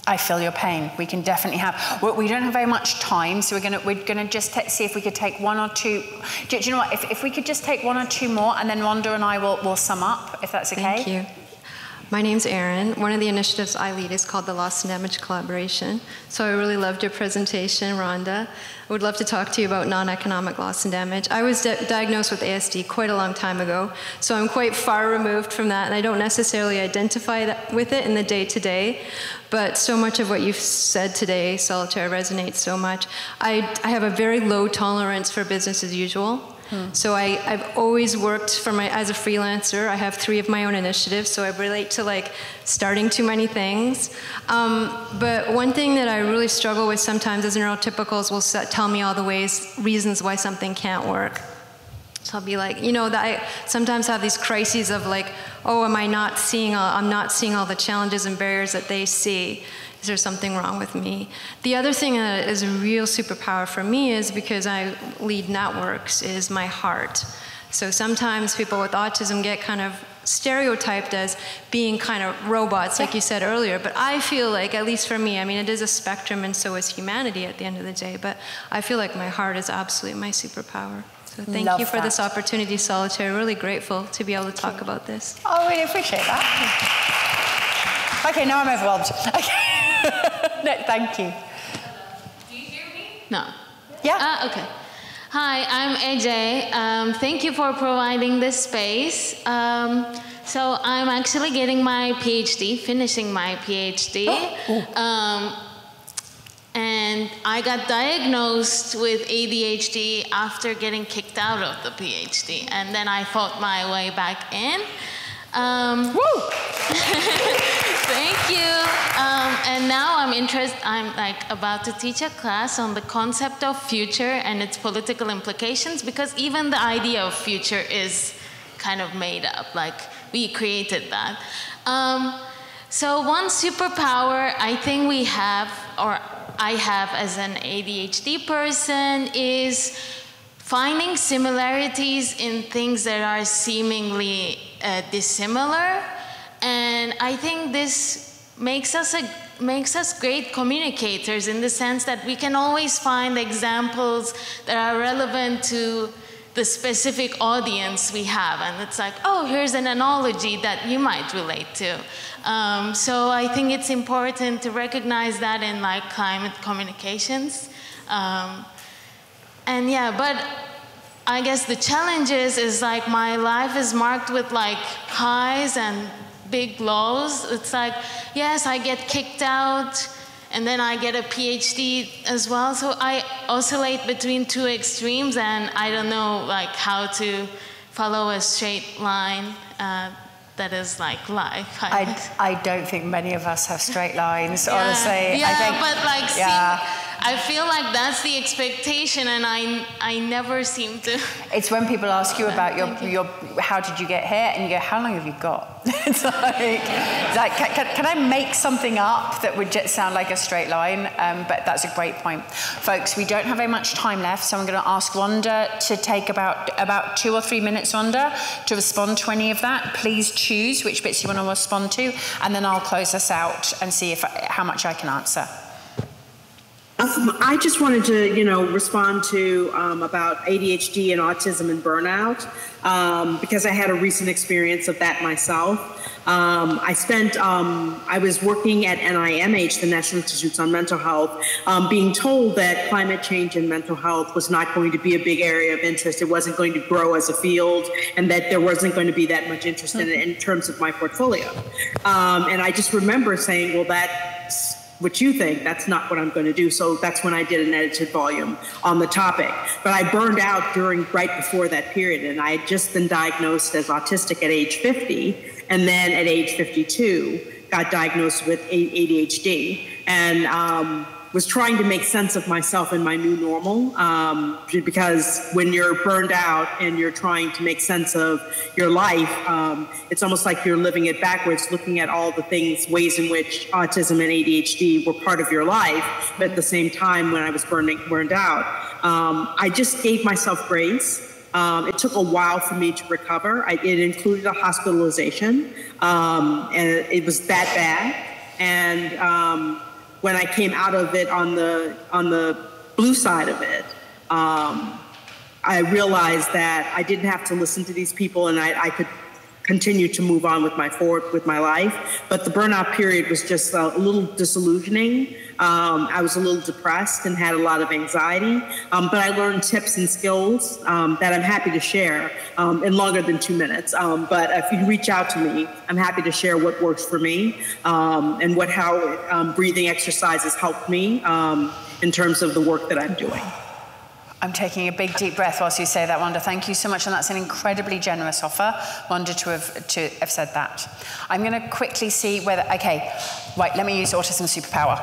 I feel your pain. We can definitely have. We don't have very much time, so we're gonna we're gonna just see if we could take one or two. Do, do, you know what? If, if we could just take one or two more, and then Rhonda and I will will sum up, if that's okay. Thank you. My name's Erin. One of the initiatives I lead is called the Loss and Damage Collaboration. So I really loved your presentation, Rhonda. I would love to talk to you about non-economic loss and damage. I was diagnosed with ASD quite a long time ago, so I'm quite far removed from that, and I don't necessarily identify with it in the day-to-day, but so much of what you've said today, Solitaire, resonates so much. I, I have a very low tolerance for business as usual. Hmm. So I, I've always worked for my as a freelancer. I have three of my own initiatives, so I relate to like starting too many things. Um, but one thing that I really struggle with sometimes is neurotypicals will set, tell me all the ways, reasons why something can't work. So I'll be like, you know, that I sometimes have these crises of like, oh, am I not seeing? All, I'm not seeing all the challenges and barriers that they see. Is there something wrong with me? The other thing that is a real superpower for me is because I lead networks is my heart. So sometimes people with autism get kind of stereotyped as being kind of robots, like you said earlier. But I feel like, at least for me, I mean, it is a spectrum and so is humanity at the end of the day. But I feel like my heart is absolutely my superpower. So thank Love you for that. this opportunity, Solitaire. Really grateful to be able to talk about this. Oh, I really appreciate that. Okay, now I'm overwhelmed. Okay. no, thank you. Do you hear me? No. Yeah. Uh, okay. Hi, I'm AJ. Um, thank you for providing this space. Um, so I'm actually getting my PhD, finishing my PhD. Oh. Um, and I got diagnosed with ADHD after getting kicked out of the PhD. And then I fought my way back in. Um, Woo! thank you. Um, and now I'm interested, I'm like about to teach a class on the concept of future and its political implications because even the idea of future is kind of made up, like we created that. Um, so one superpower I think we have, or I have as an ADHD person, is finding similarities in things that are seemingly uh, dissimilar. And I think this makes us a makes us great communicators in the sense that we can always find examples that are relevant to the specific audience we have. And it's like, oh, here's an analogy that you might relate to. Um, so I think it's important to recognize that in like climate communications. Um, and yeah, but I guess the challenges is like my life is marked with like highs and big lows. It's like, yes, I get kicked out and then I get a PhD as well. So I oscillate between two extremes and I don't know like how to follow a straight line. Uh, that is like life. I, I, don't think many of us have straight lines, yeah, honestly. Yeah, think, but like, yeah. See, I feel like that's the expectation, and I I never seem to. It's when people ask you about your you. your how did you get here, and you go, how long have you got? it's like, it's like can, can, can, I make something up that would just sound like a straight line? Um, but that's a great point, folks. We don't have very much time left, so I'm going to ask Rhonda to take about about two or three minutes, Rhonda, to respond to any of that. Please choose which bits you want to respond to, and then I'll close us out and see if how much I can answer. Um, I just wanted to, you know, respond to um, about ADHD and autism and burnout um, because I had a recent experience of that myself. Um, I spent, um, I was working at NIMH, the National Institutes on Mental Health, um, being told that climate change and mental health was not going to be a big area of interest. It wasn't going to grow as a field, and that there wasn't going to be that much interest in it in terms of my portfolio. and I just remember saying, well, that's what you think. That's not what I'm going to do. So that's when I did an edited volume on the topic. But I burned out during right before that period, and I had just been diagnosed as autistic at age 50, and then at age 52 got diagnosed with ADHD. and um, was trying to make sense of myself in my new normal um, because when you're burned out and you're trying to make sense of your life, um, it's almost like you're living it backwards, looking at all the things, ways in which autism and ADHD were part of your life. But at the same time, when I was burning, burned out, um, I just gave myself grace. Um, it took a while for me to recover. I, it included a hospitalization, um, and it was that bad. And um, when I came out of it on the on the blue side of it, um, I realized that I didn't have to listen to these people, and I, I could continue to move on with my forward with my life. But the burnout period was just a, a little disillusioning. Um, I was a little depressed and had a lot of anxiety. Um, but I learned tips and skills um, that I'm happy to share um, in longer than two minutes. Um, but if you reach out to me, I'm happy to share what works for me um, and what how breathing exercises helped me in terms of the work that I'm doing. I'm taking a big deep breath whilst you say that, Rhonda. Thank you so much, and that's an incredibly generous offer, Rhonda, to have to have said that. I'm going to quickly see whether. Okay, right. Let me use autism superpower.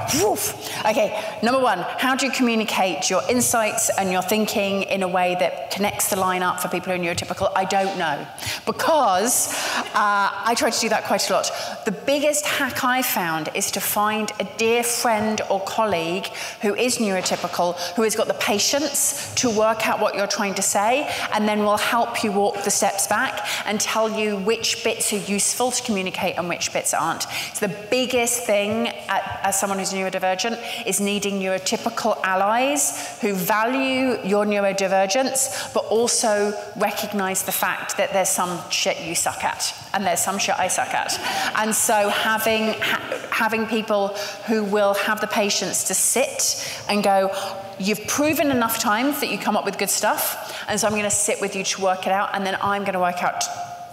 Okay, number one, how do you communicate your insights and your thinking in a way that connects the line up for people who are neurotypical? I don't know, because uh, I try to do that quite a lot. The biggest hack I found is to find a dear friend or colleague who is neurotypical, who has got the patience to work out what you're trying to say, and then we'll help you walk the steps back and tell you which bits are useful to communicate and which bits aren't. So the biggest thing at, as someone who's neurodivergent is needing neurotypical allies who value your neurodivergence, but also recognize the fact that there's some shit you suck at and there's some shit I suck at. And so having, ha- having people who will have the patience to sit and go, You've proven enough times that you come up with good stuff, and so I'm going to sit with you to work it out, and then I'm going to work out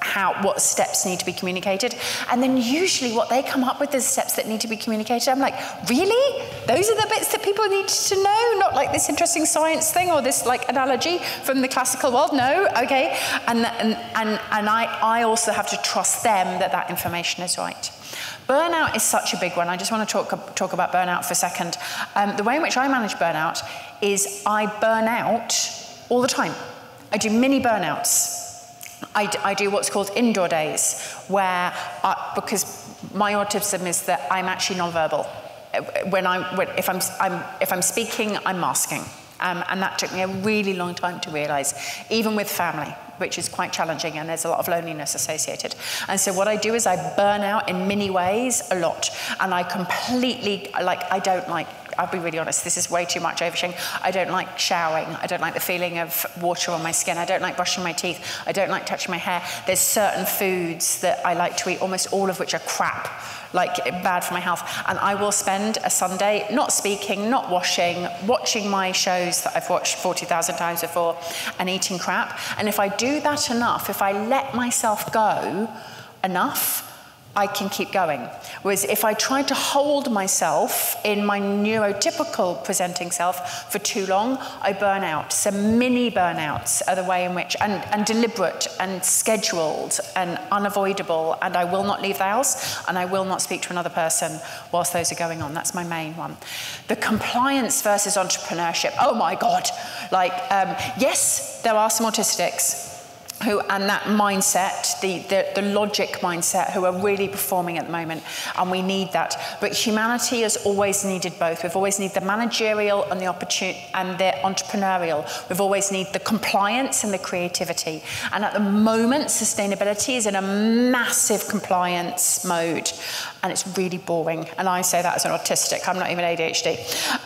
how what steps need to be communicated. And then usually what they come up with is steps that need to be communicated. I'm like really? Those are the bits that people need to know? Not like this interesting science thing or this like analogy from the classical world? No okay. And and and, and i i also have to trust them that that information is right Burnout is such a big one. I just want to talk, talk about burnout for a second. Um, the way in which I manage burnout is I burn out all the time. I do mini burnouts. I, I do what's called indoor days, where, I, because my autism is that I'm actually nonverbal. When I'm, when, if, I'm, I'm, if I'm speaking, I'm masking. Um, and that took me a really long time to realize, even with family which is quite challenging and there's a lot of loneliness associated. And so what I do is I burn out in many ways a lot. And I completely, like, I don't like I'll be really honest, this is way too much oversharing. I don't like showering. I don't like the feeling of water on my skin. I don't like brushing my teeth. I don't like touching my hair. There's certain foods that I like to eat, almost all of which are crap like bad for my health. And I will spend a Sunday not speaking, not washing, watching my shows that I've watched 40,000 times before, and eating crap. And if I do that enough, if I let myself go enough, I can keep going. Whereas if I try to hold myself in my neurotypical presenting self for too long, I burn out. So mini burnouts are the way in which, and, and deliberate and scheduled and unavoidable, and I will not leave the house and I will not speak to another person whilst those are going on. That's my main one. The compliance versus entrepreneurship. Oh my God. Like, um, yes, there are some autistics who and that mindset, the, the, the, logic mindset, who are really performing at the moment, and we need that. But humanity has always needed both. We've always needed the managerial and the opportunity and the entrepreneurial. We've always needed the compliance and the creativity. And at the moment, sustainability is in a massive compliance mode, and it's really boring. And I say that as an autistic. I'm not even ADHD,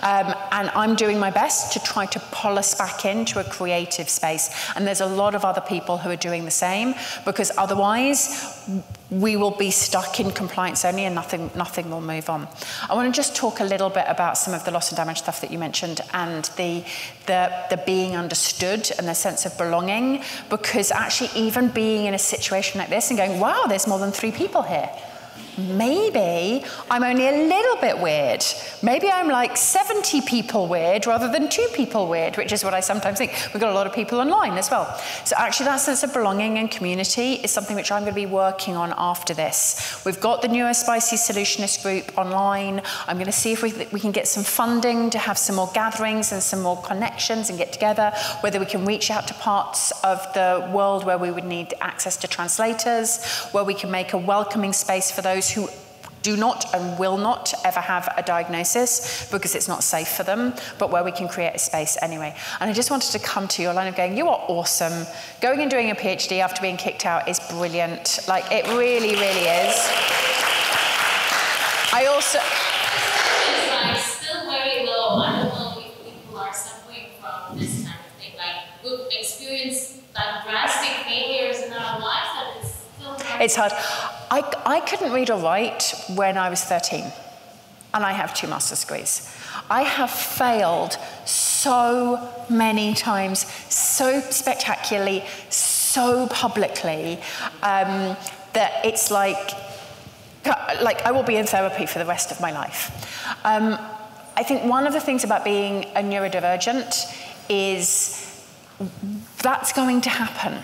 um, and I'm doing my best to try to pull us back into a creative space. And there's a lot of other people who are doing the same because otherwise we will be stuck in compliance only and nothing, nothing will move on. I want to just talk a little bit about some of the loss and damage stuff that you mentioned and the, the, the being understood and the sense of belonging because actually even being in a situation like this and going, wow, there's more than three people here maybe I'm only a little bit weird. Maybe I'm like 70 people weird rather than two people weird, which is what I sometimes think. We've got a lot of people online as well. So actually that sense of belonging and community is something which I'm going to be working on after this. We've got the Neurospicy Solutionist group online. I'm going to see if we, we can get some funding to have some more gatherings and some more connections and get together, whether we can reach out to parts of the world where we would need access to translators, where we can make a welcoming space for those who do not and will not ever have a diagnosis because it's not safe for them, but where we can create a space anyway. And I just wanted to come to your line of going, you are awesome. Going and doing a PhD after being kicked out is brilliant. Like, it really, really is. I also. Like still very low. I don't know if people are suffering from this kind of thing. Like, we've experienced like drastic failures in our lives that it's still. It's hard. I, I couldn't read or write when I was 13, and I have two master's degrees. I have failed so many times, so spectacularly, so publicly, um, that it's like, like I will be in therapy for the rest of my life. Um, I think one of the things about being a neurodivergent is that's going to happen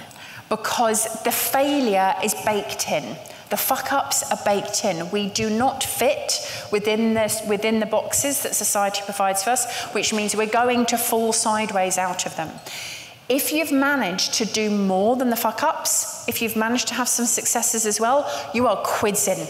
because the failure is baked in. The fuck ups are baked in. We do not fit within, this, within the boxes that society provides for us, which means we're going to fall sideways out of them. If you've managed to do more than the fuck ups, if you've managed to have some successes as well, you are quizzing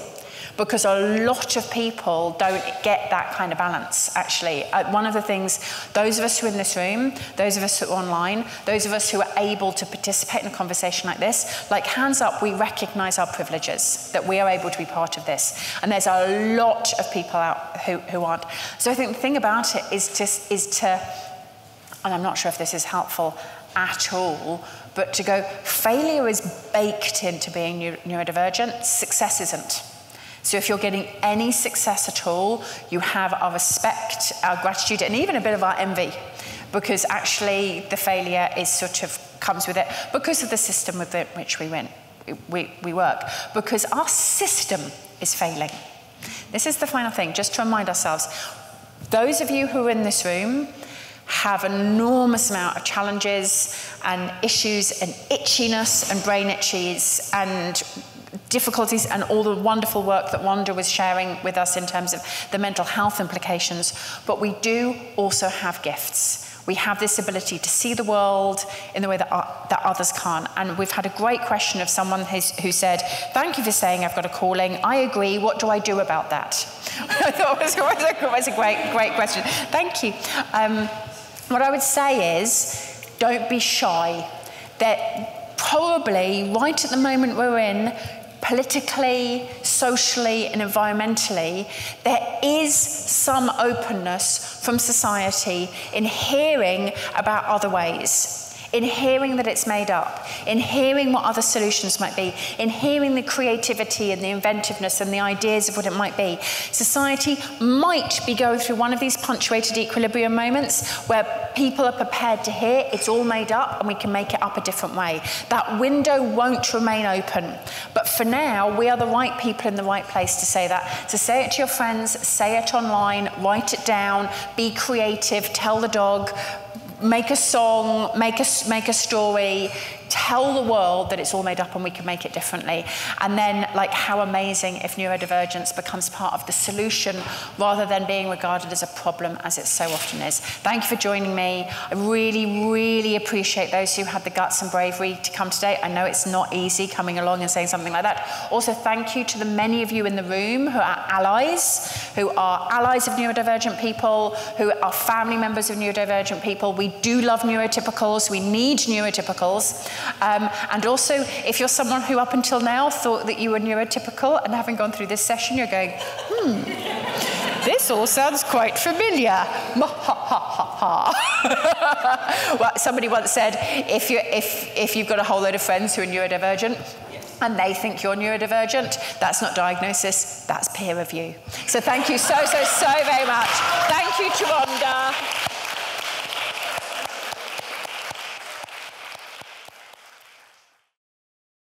because a lot of people don't get that kind of balance, actually. Uh, one of the things, those of us who are in this room, those of us who are online, those of us who are able to participate in a conversation like this, like hands up, we recognize our privileges, that we are able to be part of this. And there's a lot of people out who, who aren't. So I think the thing about it is just is to, and I'm not sure if this is helpful at all, but to go, failure is baked into being neurodivergent, success isn't. So if you're getting any success at all, you have our respect, our gratitude, and even a bit of our envy, because actually the failure is sort of comes with it because of the system with which we win, we, we work, because our system is failing. This is the final thing, just to remind ourselves. Those of you who are in this room have an enormous amount of challenges and issues and itchiness and brain itchies and difficulties and all the wonderful work that Rhonda was sharing with us in terms of the mental health implications, but we do also have gifts. We have this ability to see the world in the way that, uh, that others can't. And we've had a great question of someone who said, Thank you for saying I've got a calling. I agree. What do I do about that? I thought it was, a, was a great, great question. Thank you. Um, what I would say is, don't be shy. That probably right at the moment we're in, politically, socially, and environmentally, there is some openness from society in hearing about other ways in hearing that it's made up, in hearing what other solutions might be, in hearing the creativity and the inventiveness and the ideas of what it might be. Society might be going through one of these punctuated equilibrium moments where people are prepared to hear it's all made up and we can make it up a different way. That window won't remain open. But for now, we are the right people in the right place to say that. To say it to your friends, say it online, write it down, be creative, tell the dog, make a song, make a, make a story, tell the world that it's all made up and we can make it differently. And then, like, how amazing if neurodivergence becomes part of the solution rather than being regarded as a problem as it so often is. Thank you for joining me. I really, really appreciate those who had the guts and bravery to come today. I know it's not easy coming along and saying something like that. Also, thank you to the many of you in the room who are allies, who are allies of neurodivergent people, who are family members of neurodivergent people. We do love neurotypicals. We need neurotypicals. Um, and also, if you're someone who up until now thought that you were neurotypical and having gone through this session, you're going, hmm, this all sounds quite familiar. well, somebody once said, if, you, if, if you've got a whole load of friends who are neurodivergent, and they think you're neurodivergent, that's not diagnosis, that's peer review. So thank you so, so, so very much. Thank you to Rhonda.